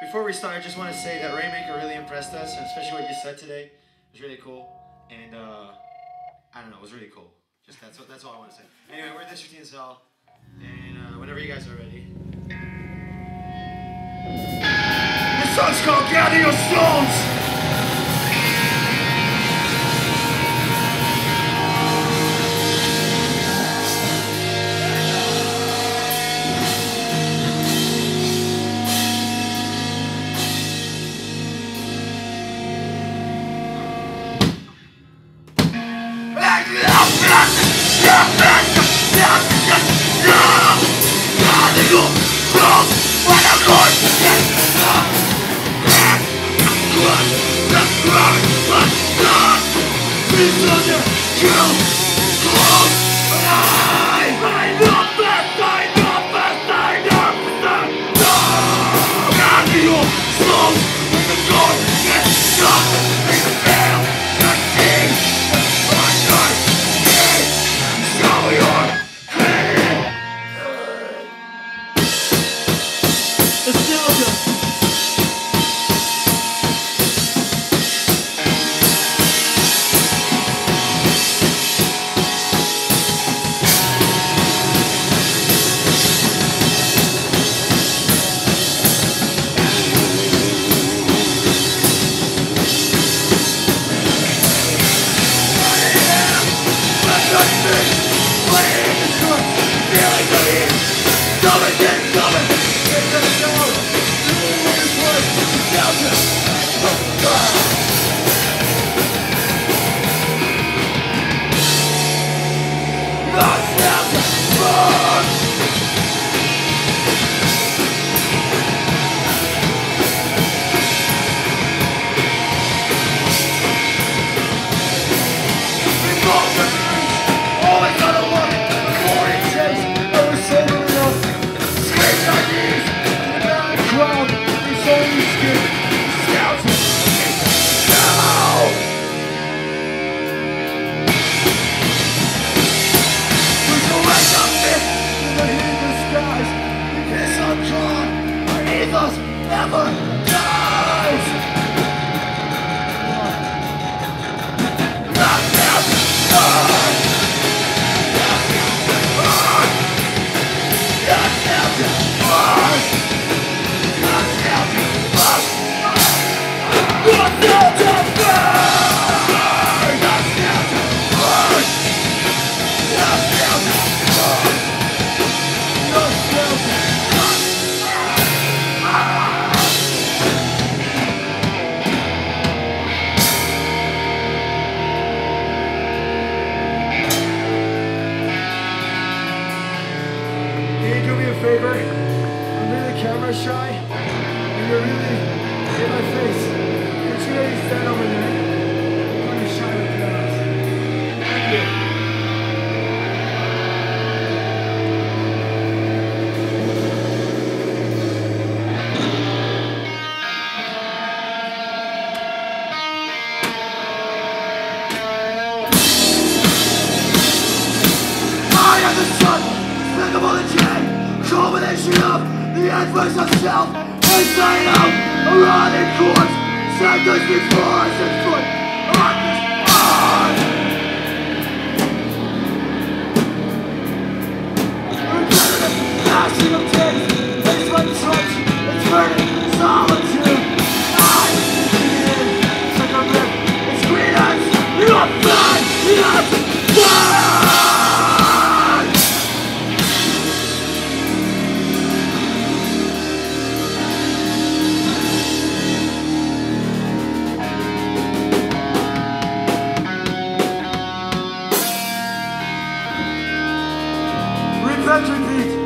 before we start, I just want to say that Rainmaker really impressed us, and especially what you said today. It was really cool, and uh, I don't know, it was really cool. Just that's what, that's all I want to say. Anyway, we're This Routine Is Hell, and uh, whenever you guys are ready. This song's called Gather Your Stones. Stop! Try. You're really in my face. You really stand over there? You're really shy with your eyes. Thank you. I am the sun, impeccable and chain, Combination of this is a call to touch our history.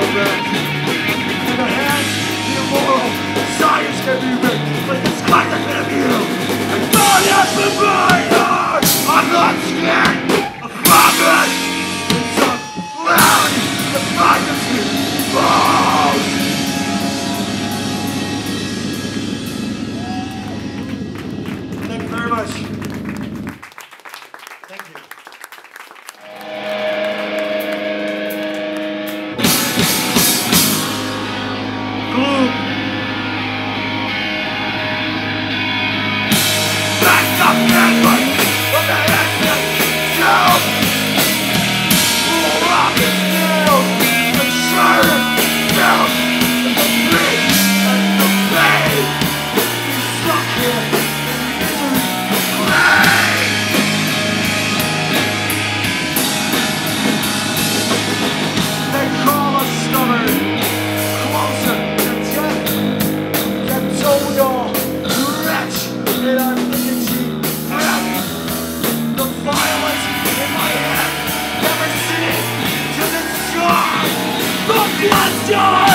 In the hands, the immoral, science can be written, but this kind of you. And God has been! I'm not scared! must.